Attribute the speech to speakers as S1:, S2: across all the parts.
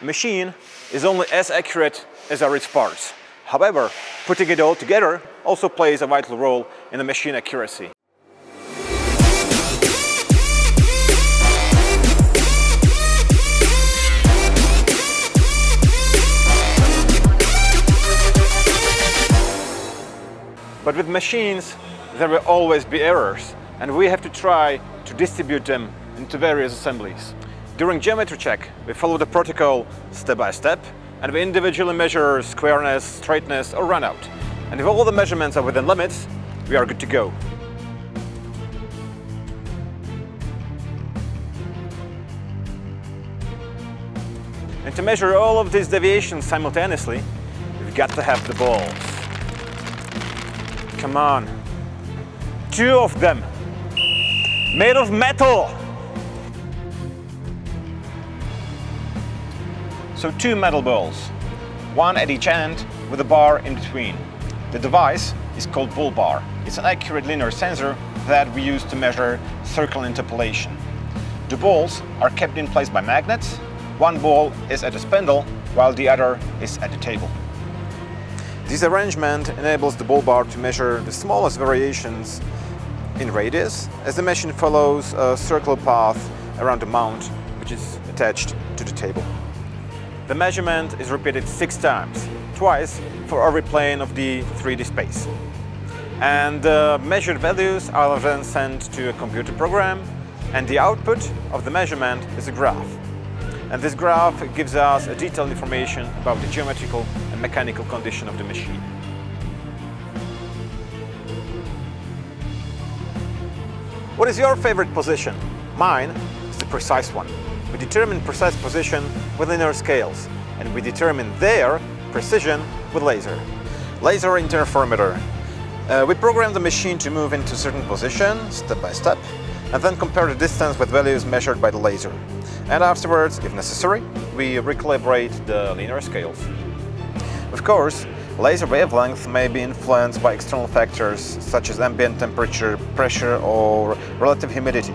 S1: Machine is only as accurate as are its parts. However, putting it all together also plays a vital role in the machine accuracy. But with machines, there will always be errors, and we have to try to distribute them into various assemblies. During geometry check, we follow the protocol step by step, and we individually measure squareness, straightness, or runout. And if all the measurements are within limits, we are good to go. And to measure all of these deviations simultaneously, we've got to have the balls. Come on. Two of them. Made of metal. So two metal balls, one at each end with a bar in between. The device is called ball bar. It's an accurate linear sensor that we use to measure circle interpolation. The balls are kept in place by magnets. One ball is at the spindle, while the other is at the table. This arrangement enables the ball bar to measure the smallest variations in radius as the machine follows a circular path around the mount which is attached to the table. The measurement is repeated six times, twice for every plane of the 3D space. And the measured values are then sent to a computer program and the output of the measurement is a graph. And this graph gives us a detailed information about the geometrical and mechanical condition of the machine. What is your favorite position? Mine is the precise one. We determine precise position with linear scales, and we determine their precision with laser. Laser interferometer. Uh, we program the machine to move into certain position, step by step, and then compare the distance with values measured by the laser. And afterwards, if necessary, we recalibrate the linear scales. Of course, laser wavelength may be influenced by external factors such as ambient temperature, pressure or relative humidity,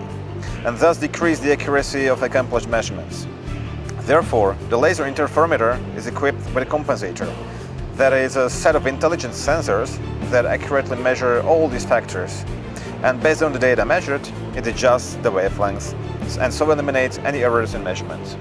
S1: and thus decrease the accuracy of accomplished measurements. Therefore, the laser interferometer is equipped with a compensator. That is a set of intelligent sensors that accurately measure all these factors. And based on the data measured, it adjusts the wavelengths and so eliminates any errors in measurements.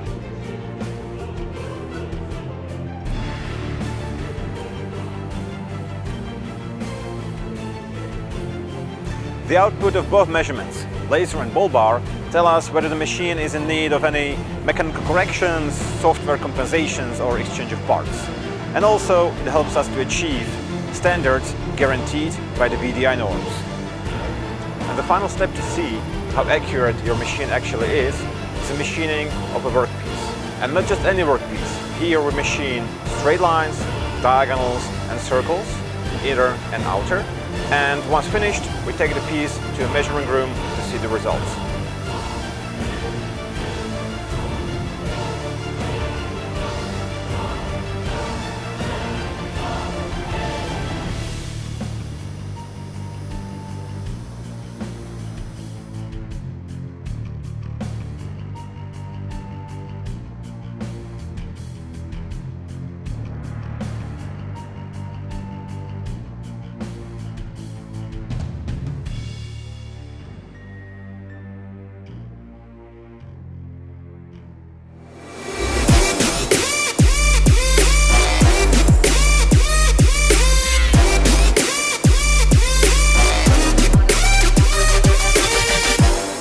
S1: The output of both measurements, laser and ball bar, tell us whether the machine is in need of any mechanical corrections, software compensations or exchange of parts. And also it helps us to achieve standards guaranteed by the VDI norms. And the final step to see how accurate your machine actually is, is the machining of a workpiece. And not just any workpiece. Here we machine straight lines, diagonals and circles, inner and outer. And once finished, we take the piece to a measuring room to see the results.